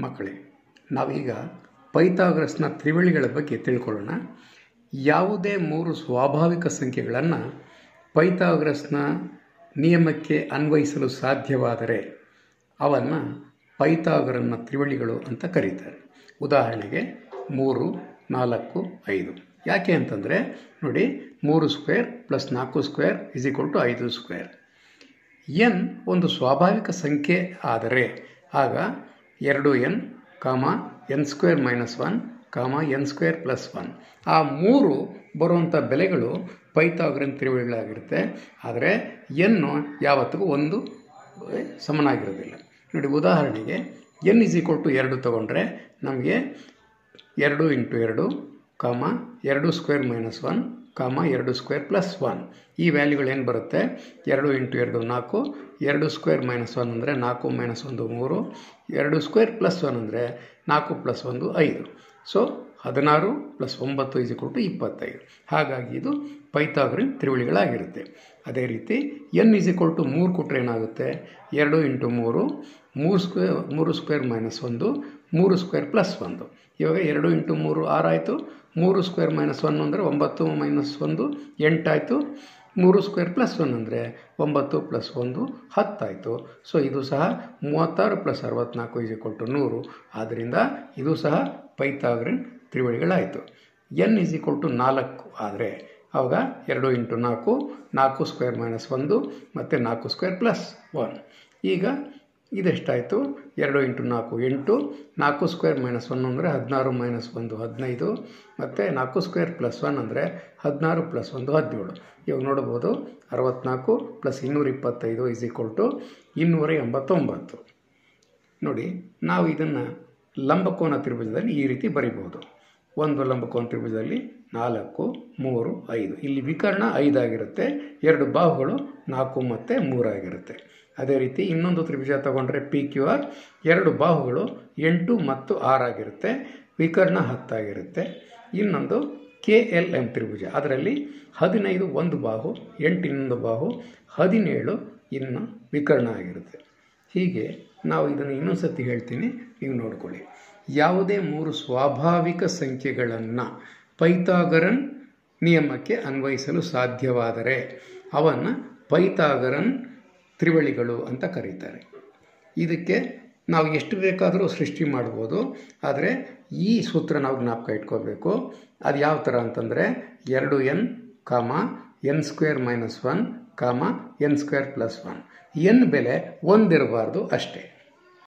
ಮಕ್ಕಳೇ, ನಾವೀಗ ಪೈಥಾಗರಸ್ನ ತ್ರಿವಳಿಗಳ ಬಗ್ಗೆ ತಿಳ್ಕೊಳ್ಳೋಣ. ಯಾವುದೇ ಮೂರು ಸ್ವಾಭಾವಿಕ ಸಂಖ್ಯೆಗಳನ್ನು ಪೈಥಾಗರಸ್ನ ನಿಯಮಕ್ಕೆ ಅನ್ವಯಿಸಲು ಸಾಧ್ಯವಾದರೆ ಅವನ್ನು ಪೈಥಾಗರನ್ನ ತ್ರಿವಳಿಗಳು ಅಂತ ಕರೀತಾರೆ. ಉದಾಹರಣೆಗೆ ಮೂರು, ನಾಲ್ಕು, ಐದು. ಯಾಕೆ ಅಂತಂದರೆ, ನೋಡಿ, ಮೂರು ಸ್ಕ್ವೇರ್ ಪ್ಲಸ್ ನಾಲ್ಕು ಸ್ಕ್ವೇರ್ ಇಸ್ ಈಕ್ವಲ್ ಟು ಐದು ಸ್ಕ್ವೇರ್. ಎನ್ ಒಂದು ಸ್ವಾಭಾವಿಕ ಸಂಖ್ಯೆ ಆದರೆ ಆಗ ಎರಡು n, comma, n square minus one, comma, n square plus one. ಆ ಮೂರು ಬರುವಂಥ ಬೆಲೆಗಳು ಪೈತಾಗ್ರನ್ ತ್ರಿವಳಿಗಳಾಗಿರುತ್ತೆ ಆದರೆ ಎನ್ನು ಯಾವತ್ತಿಗೂ ಒಂದು ಸಮನಾಗಿರೋದಿಲ್ಲ. ನೋಡಿ, ಉದಾಹರಣೆಗೆ ಎನ್ ಇಸ್ ಈಕ್ವಲ್ ಟು ಎರಡು ತೊಗೊಂಡ್ರೆ ನಮಗೆ ಎರಡು ಇಂಟು ಎರಡು, ಕಾಮ, ಎರಡು ಸ್ಕ್ವೇರ್ ಮೈನಸ್ ಒನ್ ಕಾಮ ಎರಡು ಸ್ಕ್ವೇರ್ ಪ್ಲಸ್ ಒನ್. ಈ ವ್ಯಾಲ್ಯೂಗಳು ಏನು ಬರುತ್ತೆ? ಎರಡು ಇಂಟು ಎರಡು ನಾಲ್ಕು. ಎರಡು ಸ್ಕ್ವೇರ್ ಮೈನಸ್ ಒನ್ ಅಂದರೆ ನಾಲ್ಕು ಮೈನಸ್ ಒಂದು ಮೂರು. ಎರಡು ಸ್ಕ್ವೇರ್ ಪ್ಲಸ್ ಒನ್ ಅಂದರೆ ನಾಲ್ಕು ಪ್ಲಸ್ ಒಂದು ಐದು. ಸೊ ಹದಿನಾರು ಪ್ಲಸ್ ಒಂಬತ್ತು ಇಸ್ ಟು ಇಪ್ಪತ್ತೈದು. ಹಾಗಾಗಿ ಇದು ಪೈತಾಗ್ರಿನ್ ತ್ರಿವಳಿಗಳಾಗಿರುತ್ತೆ. ಅದೇ ರೀತಿ ಎನ್ ಇಸ್ ಈಕ್ವಲ್ ಟು ಮೂರು ಕೊಟ್ಟರೆ ಏನಾಗುತ್ತೆ? ಎರಡು ಇಂಟು ಮೂರು ಮೂರು ಸ್ಕ್ವೇರ್ ಮೂರು ಸ್ಕ್ವೇರ್ ಮೈನಸ್ ಒಂದು, ಮೂರು ಸ್ಕ್ವೇರ್ ಪ್ಲಸ್ ಒಂದು. ಇವಾಗ ಎರಡು ಇಂಟು ಮೂರು ಆರಾಯಿತು ಮೂರು ಸ್ಕ್ವೇರ್ ಮೈನಸ್ ಒನ್ ಅಂದರೆ ಒಂಬತ್ತು ಮೈನಸ್ ಒಂದು ಎಂಟಾಯಿತು ಮೂರು ಸ್ಕ್ವೇರ್ ಪ್ಲಸ್ ಒನ್ ಅಂದರೆ ಒಂಬತ್ತು ಪ್ಲಸ್ ಒಂದು ಹತ್ತಾಯಿತು ಸೊ ಇದು ಸಹ ಮೂವತ್ತಾರು ಪ್ಲಸ್ ಅರವತ್ತ್ನಾಲ್ಕು ಇಸ್ ಈಕ್ವಲ್ ಟು ನೂರು. ಆದ್ದರಿಂದ ಇದು ಸಹ ಪೈಥಾಗರಿನ್ ತ್ರಿವಳಿಗಳಾಯಿತು. ಎನ್ ಇಸ್ ಈಕ್ವಲ್ ಟು ನಾಲ್ಕು ಆದರೆ ಆವಾಗ ಎರಡು ಇಂಟು ನಾಲ್ಕು ನಾಲ್ಕು ಸ್ಕ್ವೇರ್ ಮೈನಸ್ ಒಂದು ಮತ್ತು ನಾಲ್ಕು ಸ್ಕ್ವೇರ್ ಪ್ಲಸ್ ಒನ್ ಈಗ ಇದೆಷ್ಟಾಯಿತು? ಎರಡು ಇಂಟು ನಾಲ್ಕು ಎಂಟು, ನಾಲ್ಕು ಸ್ಕ್ವೇರ್ ಮೈನಸ್ ಒನ್ ಅಂದರೆ ಹದಿನಾರು ಮೈನಸ್ ಒಂದು ಹದಿನೈದು, ಮತ್ತು ನಾಲ್ಕು ಸ್ಕ್ವೇರ್ ಪ್ಲಸ್ ಒನ್ ಅಂದರೆ ಹದಿನಾರು ಪ್ಲಸ್ ಒಂದು ಹದಿನೇಳು. ಇವಾಗ ನೋಡ್ಬೋದು ಅರವತ್ತ್ನಾಲ್ಕು ಪ್ಲಸ್ ಇನ್ನೂರ ಇಪ್ಪತ್ತೈದು ಇಸ್ ಈಕ್ವಲ್ ಟು ಇನ್ನೂರ ಎಂಬತ್ತೊಂಬತ್ತು. ನೋಡಿ, ನಾವು ಇದನ್ನು ಲಂಬಕೋನ ತ್ರಿಭುಜದಲ್ಲಿ ಈ ರೀತಿ ಬರಿಬೋದು ಒಂದು ಲಂಬಕೋನ ತ್ರಿಭುಜದಲ್ಲಿ ನಾಲ್ಕು, ಮೂರು, ಐದು. ಇಲ್ಲಿ ವಿಕರ್ಣ ಐದಾಗಿರುತ್ತೆ, ಎರಡು ಬಾಹುಗಳು, ನಾಲ್ಕು ಮತ್ತು ಮೂರಾಗಿರುತ್ತೆ. ಅದೇ ರೀತಿ ಇನ್ನೊಂದು ತ್ರಿಭುಜ ತಗೊಂಡ್ರೆ ಪಿ ಕ್ಯೂ ಆರ್ ಎರಡು ಬಾಹುಗಳು, ಎಂಟು ಮತ್ತು ಆರಾಗಿರುತ್ತೆ, ವಿಕರ್ಣ ಹತ್ತಾಗಿರುತ್ತೆ. ಇನ್ನೊಂದು ಕೆ ಎಲ್ ಎಂ ತ್ರಿಭುಜ. ಅದರಲ್ಲಿ ಹದಿನೈದು ಒಂದು ಬಾಹು, ಎಂಟು ಇನ್ನೊಂದು ಬಾಹು, ಹದಿನೇಳು ಇನ್ನು ವಿಕರ್ಣ ಆಗಿರುತ್ತೆ. ಹೀಗೆ ನಾವು ಇದನ್ನು ಇನ್ನೊಂದು ಸತಿ ಹೇಳ್ತೀನಿ, ನೀವು ನೋಡ್ಕೊಳ್ಳಿ. ಯಾವುದೇ ಮೂರು ಸ್ವಾಭಾವಿಕ ಸಂಖ್ಯೆಗಳನ್ನು ಪೈಥಾಗರನ್ ನಿಯಮಕ್ಕೆ ಅನ್ವಯಿಸಲು ಸಾಧ್ಯವಾದರೆ ಅವನ್ನು ಪೈಥಾಗರನ್ ತ್ರಿವಳಿಗಳು ಅಂತ ಕರೀತಾರೆ. ಇದಕ್ಕೆ ನಾವು ಎಷ್ಟು ಬೇಕಾದರೂ ಸೃಷ್ಟಿ ಮಾಡ್ಬೋದು, ಆದರೆ ಈ ಸೂತ್ರ ನಾವು ಜ್ಞಾಪಕ ಇಟ್ಕೋಬೇಕು. ಅದು ಯಾವ ಥರ ಅಂತಂದರೆ ಎರಡು n, comma, n square minus one comma n square plus one n ಬೆಲೆ ಒಂದಿರಬಾರ್ದು ಅಷ್ಟೇ.